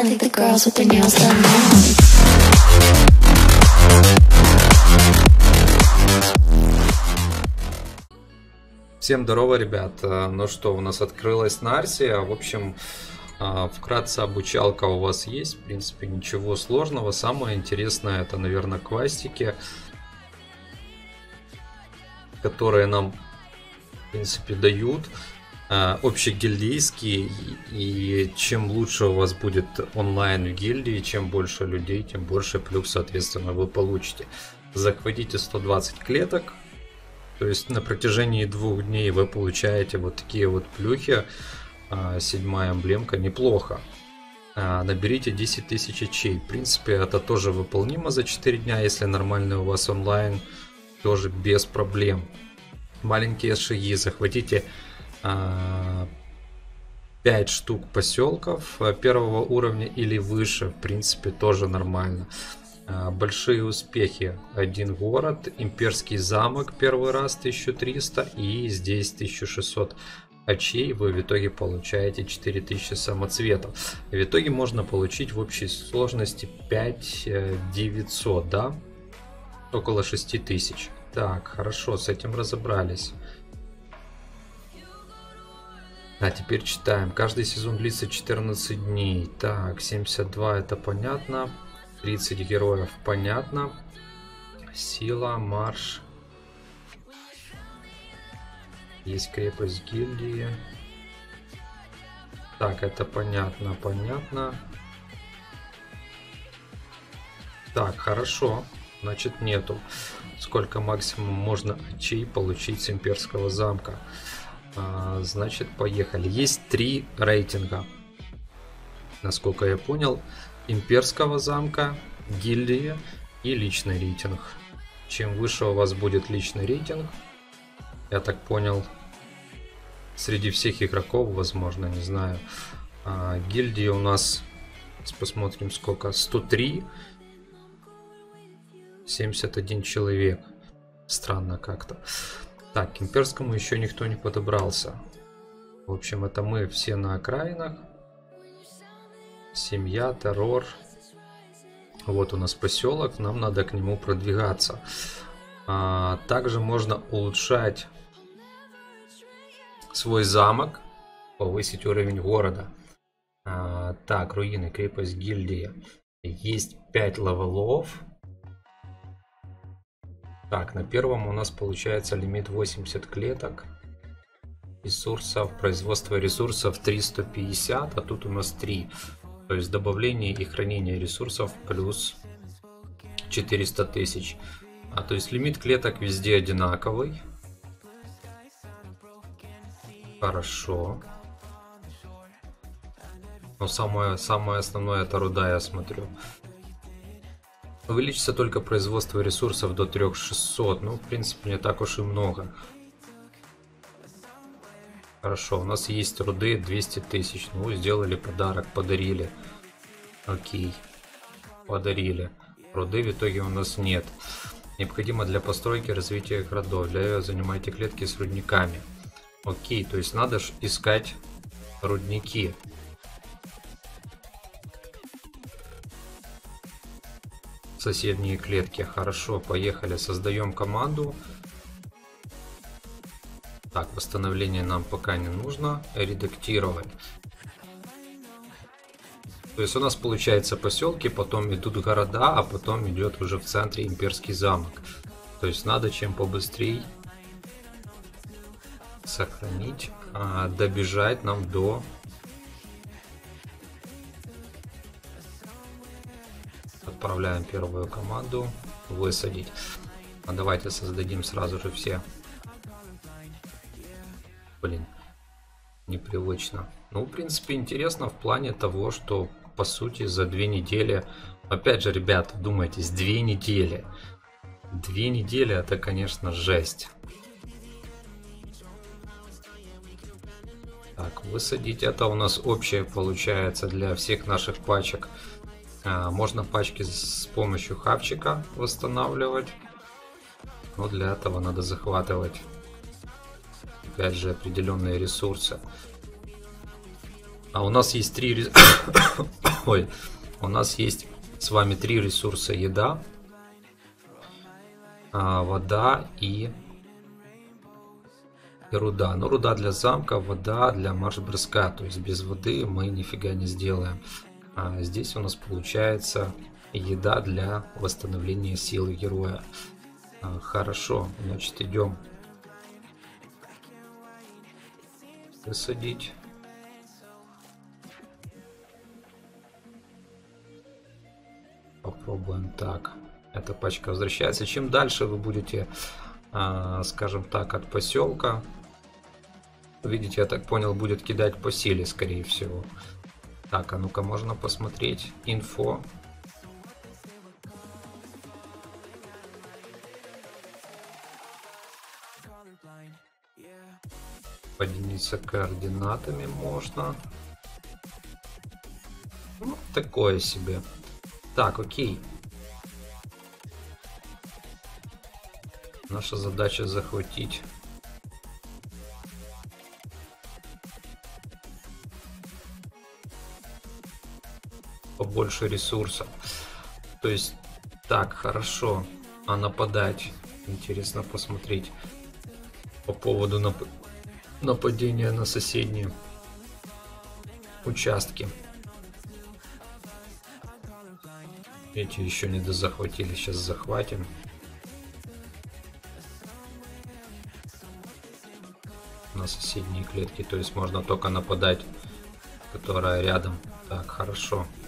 I think the girls with their nails done now. Всем здорово, ребят. Э, Ну что, у нас открылась Нарсия. В общем, э, вкратце обучалка у вас есть. В принципе, ничего сложного. Самое интересное, это, наверное, квастики, которые нам, в принципе, дают э, общегильдейские. И чем лучше у вас будет онлайн в гильдии, чем больше людей, тем больше плюс, соответственно, вы получите. Захватите 120 клеток, то есть на протяжении двух дней вы получаете вот такие вот плюхи. А, Седьмая эмблемка неплохо. А, Наберите 10 тысяч очей. В принципе, это тоже выполнимо за 4 дня, если нормальный у вас онлайн. Тоже без проблем. Маленькие шаги. Захватите а, 5 штук поселков а, первого уровня или выше. В принципе, тоже нормально. А, Большие успехи. Один город, имперский замок первый раз 1300 и здесь 1600 очей вы в итоге получаете 4000 самоцветов. В итоге можно получить в общей сложности 5900, да? Около 6000. Так, хорошо, с этим разобрались. А теперь читаем. Каждый сезон длится 14 дней. Так, 72 это понятно. 30 героев, понятно. Сила, марш. Есть крепость гильдии. Так, это понятно, понятно. Так, хорошо. Значит, нету. Сколько максимум можно очей получить с имперского замка. А, значит, поехали. Есть три рейтинга. Насколько я понял имперского замка, гильдии и личный рейтинг. Чем выше у вас будет личный рейтинг, я так понял, среди всех игроков, возможно, не знаю. А, гильдии у нас, посмотрим сколько, 103, 71 человек. Странно как-то. Так, к имперскому еще никто не подобрался. В общем, это мы все на окраинах. Семья, террор. Вот у нас поселок, нам надо к нему продвигаться. А, также можно улучшать свой замок, повысить уровень города. А, так, руины, крепость, гильдия. Есть 5 level ов. Так, на первом у нас получается лимит 80 клеток. Ресурсов, производство ресурсов 350, а тут у нас 3. То есть добавление и хранение ресурсов плюс 400 тысяч. А то есть лимит клеток везде одинаковый. Хорошо. Но самое, самое основное это руда, я смотрю. Увеличится только производство ресурсов до 3600. Ну, в принципе, не так уж и много. Хорошо, у нас есть руды 200 тысяч. Ну, сделали подарок, подарили. Окей. Подарили. Руды в итоге у нас нет. Необходимо для постройки развития городов. Для этого занимайте клетки с рудниками. Окей, то есть надо искать рудники. Соседние клетки. Хорошо, поехали. Создаем команду. Так, восстановление нам пока не нужно. Редактировать. То есть у нас получается поселки, потом идут города, а потом идет уже в центре имперский замок. То есть надо чем побыстрее сохранить, а, добежать нам до отправляем первую команду высадить. А давайте создадим сразу же все. Блин, непривычно. Ну, в принципе, интересно в плане того, что по сути за две недели, опять же, ребята, думайтесь, две недели. Две недели это, конечно, жесть. Так, высадить это у нас общее получается для всех наших пачек. А, можно пачки с помощью хавчика восстанавливать. Но для этого надо захватывать опять же определенные ресурсы. А у нас есть три... Ой, у нас есть с вами три ресурса. Еда, а, вода и... и руда. Ну, руда для замка, вода для марш-броска. То есть без воды мы нифига не сделаем. А здесь у нас получается еда для восстановления силы героя. А, хорошо, значит идем высадить. Попробуем так. Эта пачка возвращается. Чем дальше вы будете, а, скажем так, от поселка, видите, я так понял, будет кидать по силе, скорее всего. Так, а ну-ка, можно посмотреть инфо. Поделиться координатами можно. Ну, такое себе. Так, окей. Наша задача захватить побольше ресурсов. То есть, так, хорошо. А нападать? Интересно посмотреть по поводу нап- нападения на соседние участки. Эти еще не дозахватили, сейчас захватим. На соседние клетки, то есть можно только нападать, которая рядом. Так, хорошо. Да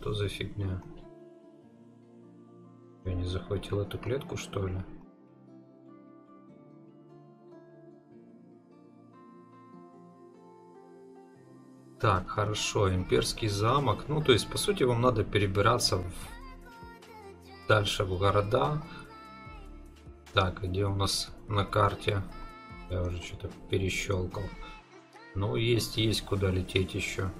что за фигня? Я не захватил эту клетку, что ли? Так, хорошо, имперский замок. Ну, то есть, по сути, вам надо перебираться в... дальше в города. Так, где у нас на карте? Я уже что-то перещелкал. Ну, есть, есть куда лететь еще.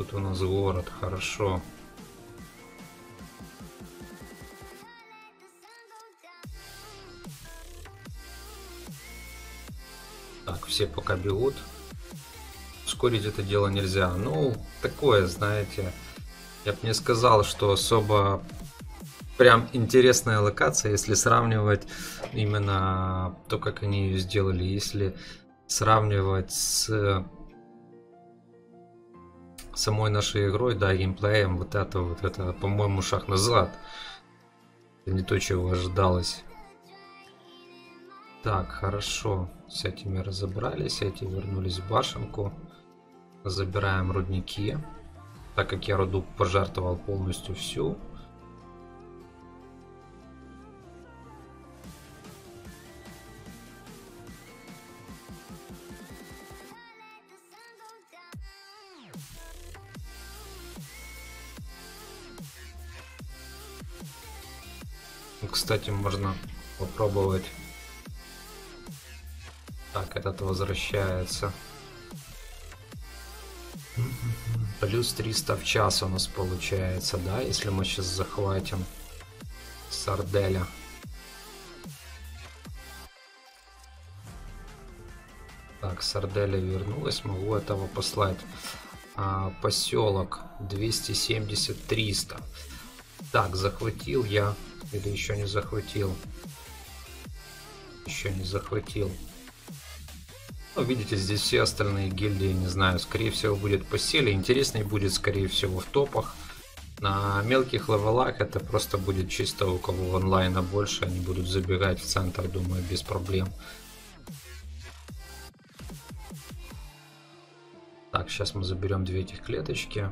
Тут у нас город, хорошо. Так, все пока бегут. Ускорить это дело нельзя. Ну, такое, знаете. Я бы не сказал, что особо прям интересная локация, если сравнивать именно то, как они ее сделали. Если сравнивать с самой нашей игрой, да, геймплеем, вот это вот это, по-моему, шаг назад. Это не то, чего ожидалось. Так, хорошо. С этими разобрались, эти вернулись в башенку. Забираем рудники. Так как я руду пожертвовал полностью всю. Кстати, можно попробовать. Так, этот возвращается. Плюс 300 в час у нас получается, да, если мы сейчас захватим Сарделя. Так, Сарделя вернулась, могу этого послать. А, поселок 270-300. Так, захватил я или еще не захватил? Еще не захватил. Ну, видите, здесь все остальные гильдии, не знаю, скорее всего будет по силе. Интереснее будет, скорее всего, в топах. На мелких левелах это просто будет чисто у кого онлайна больше. Они будут забегать в центр, думаю, без проблем. Так, сейчас мы заберем две этих клеточки.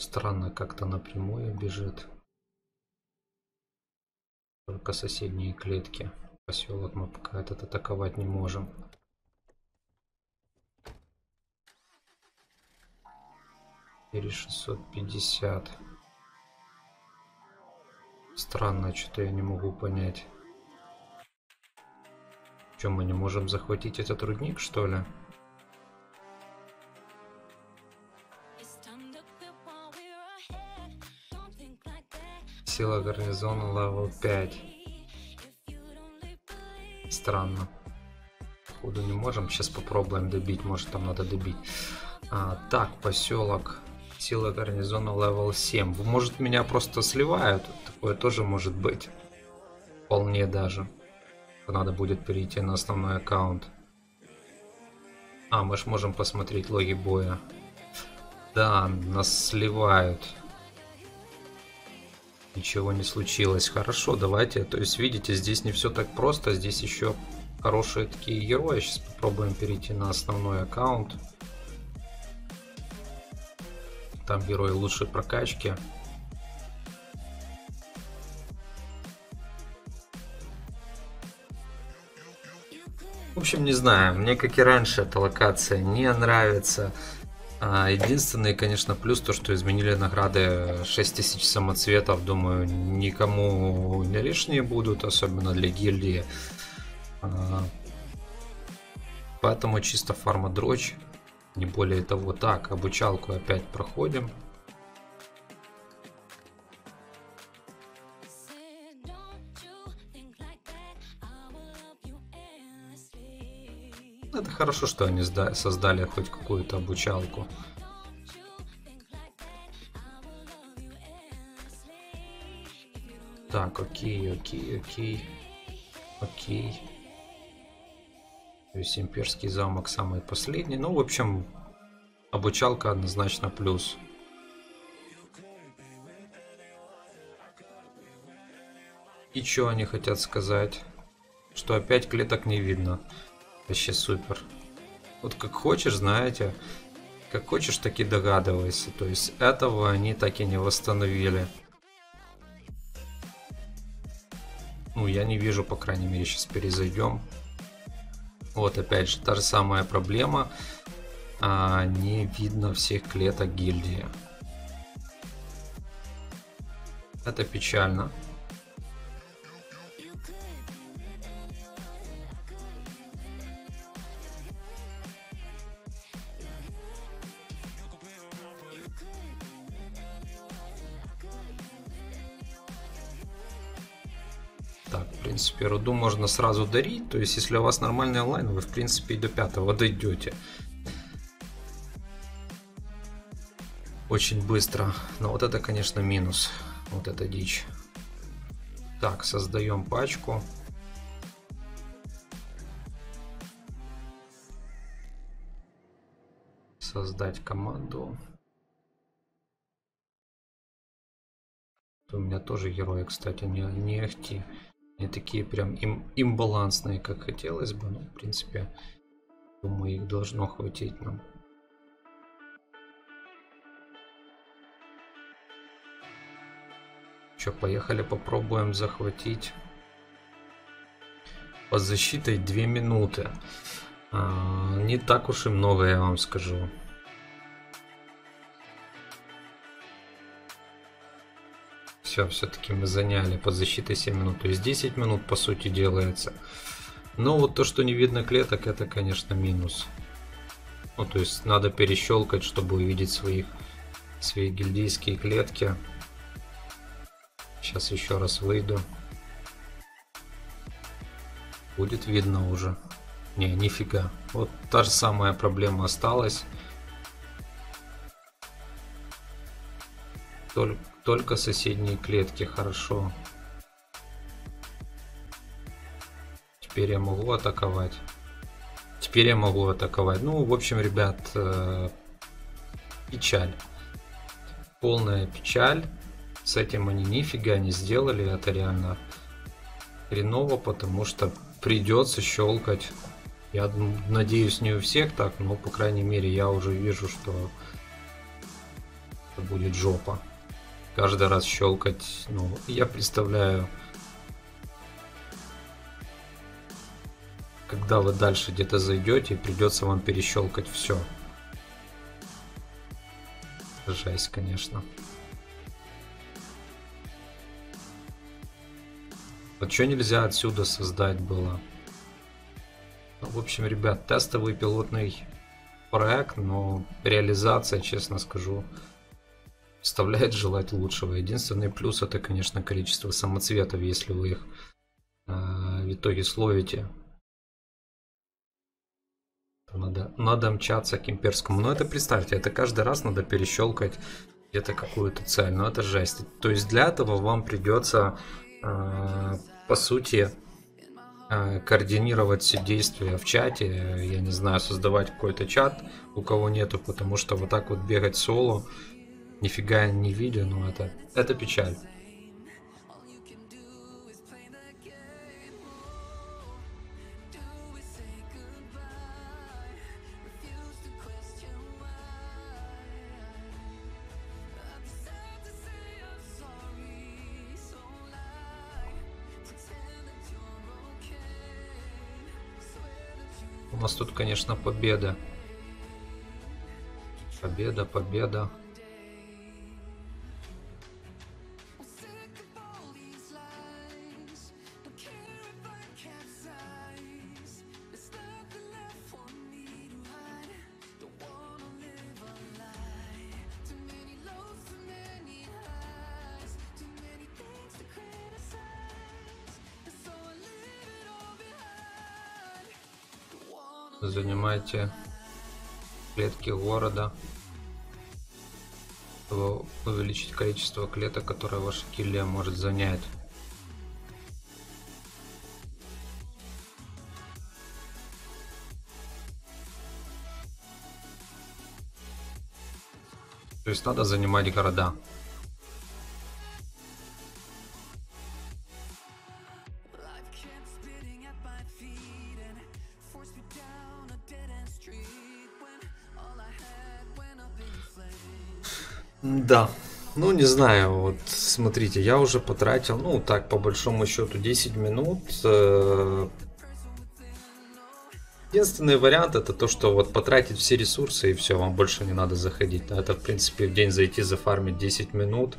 Странно, как-то напрямую бежит. Только соседние клетки. Поселок мы пока этот атаковать не можем. Или 650. Странно, что-то я не могу понять. Чем мы не можем захватить этот рудник, что ли? Сила гарнизона level 5. Странно. Походу не можем. Сейчас попробуем добить. Может там надо добить. А, так, поселок. Сила гарнизона level 7. Может меня просто сливают. Такое тоже может быть. Вполне даже. Надо будет перейти на основной аккаунт. А, мы ж можем посмотреть логи боя. Да, нас сливают ничего не случилось. Хорошо, давайте. То есть, видите, здесь не все так просто. Здесь еще хорошие такие герои. Сейчас попробуем перейти на основной аккаунт. Там герои лучшей прокачки. В общем, не знаю. Мне, как и раньше, эта локация не нравится. А, единственный, конечно, плюс то, что изменили награды 6000 самоцветов, думаю, никому не лишние будут, особенно для гильдии. А, поэтому чисто фарма дрочь, не более того. Так, обучалку опять проходим. Это хорошо, что они создали хоть какую-то обучалку. Так, окей, окей, окей. Окей. То есть имперский замок самый последний. Ну, в общем, обучалка однозначно плюс. И что они хотят сказать? Что опять клеток не видно. Вообще супер. Вот как хочешь, знаете, как хочешь, так и догадывайся. То есть этого они так и не восстановили. Ну, я не вижу, по крайней мере, сейчас перезайдем. Вот опять же, та же самая проблема. А, не видно всех клеток гильдии. Это печально. Принципе, руду можно сразу дарить. То есть, если у вас нормальный онлайн, вы, в принципе, и до пятого дойдете. Очень быстро. Но вот это, конечно, минус. Вот это дичь. Так, создаем пачку. Создать команду. У меня тоже герои, кстати, не, не ахти не такие прям им, имбалансные, как хотелось бы. Но, в принципе, думаю, их должно хватить нам. Что, поехали попробуем захватить. Под защитой 2 минуты. А, не так уж и много, я вам скажу. Все, все-таки мы заняли под защитой 7 минут. То есть 10 минут по сути делается. Но вот то, что не видно клеток, это, конечно, минус. Ну, то есть надо перещелкать, чтобы увидеть своих, свои гильдейские клетки. Сейчас еще раз выйду. Будет видно уже. Не, нифига. Вот та же самая проблема осталась. Только только соседние клетки, хорошо. Теперь я могу атаковать. Теперь я могу атаковать. Ну, в общем, ребят, э, печаль. Полная печаль. С этим они нифига не сделали. Это реально хреново, потому что придется щелкать. Я надеюсь, не у всех так, но, по крайней мере, я уже вижу, что это будет жопа каждый раз щелкать. Ну, я представляю, когда вы дальше где-то зайдете, придется вам перещелкать все. Жесть, конечно. Вот что нельзя отсюда создать было? Ну, в общем, ребят, тестовый пилотный проект, но реализация, честно скажу, оставляет желать лучшего. Единственный плюс это, конечно, количество самоцветов, если вы их э, в итоге словите. Надо, надо мчаться к имперскому. Но это представьте, это каждый раз надо перещелкать где-то какую-то цель. Но это жесть. То есть для этого вам придется, э, по сути, э, координировать все действия в чате. Я не знаю, создавать какой-то чат, у кого нету, потому что вот так вот бегать соло нифига не видя, но это, это печаль. У нас тут, конечно, победа. Победа, победа. Занимайте клетки города, чтобы увеличить количество клеток, которые ваша килья может занять. То есть надо занимать города. Ну, не знаю, вот смотрите, я уже потратил, ну, так, по большому счету, 10 минут. Э, единственный вариант это то, что вот потратить все ресурсы и все, вам больше не надо заходить. Это, в принципе, в день зайти, зафармить 10 минут.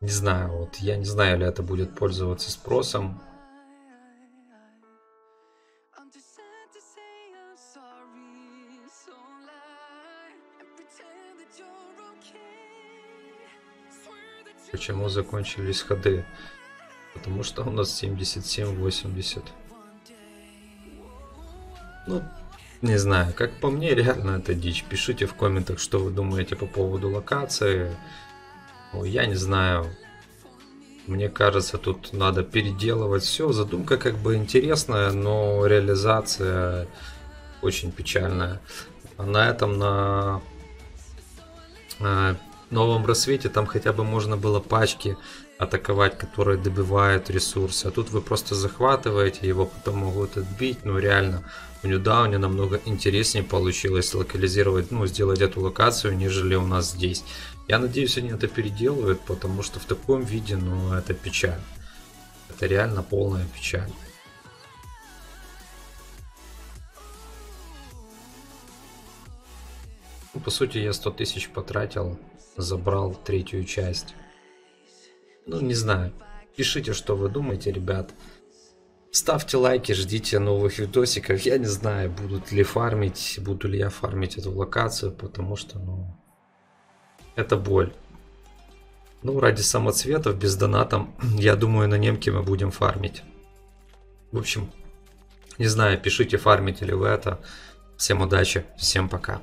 Не знаю, вот я не знаю, ли это будет пользоваться спросом. Почему закончились ходы? Потому что у нас 77-80. Ну, не знаю, как по мне, реально это дичь. Пишите в комментах, что вы думаете по поводу локации. Ну, я не знаю. Мне кажется, тут надо переделывать все. Задумка как бы интересная, но реализация очень печальная. На этом на новом рассвете там хотя бы можно было пачки атаковать, которые добивают ресурсы. А тут вы просто захватываете, его потом могут отбить. Ну реально, у Ньюдауне намного интереснее получилось локализировать, ну сделать эту локацию, нежели у нас здесь. Я надеюсь, они это переделают, потому что в таком виде, ну это печаль. Это реально полная печаль. По сути, я 100 тысяч потратил забрал третью часть. Ну, не знаю. Пишите, что вы думаете, ребят. Ставьте лайки, ждите новых видосиков. Я не знаю, будут ли фармить, буду ли я фармить эту локацию, потому что, ну, это боль. Ну, ради самоцветов, без донатом, я думаю, на немке мы будем фармить. В общем, не знаю, пишите, фармите ли вы это. Всем удачи, всем пока.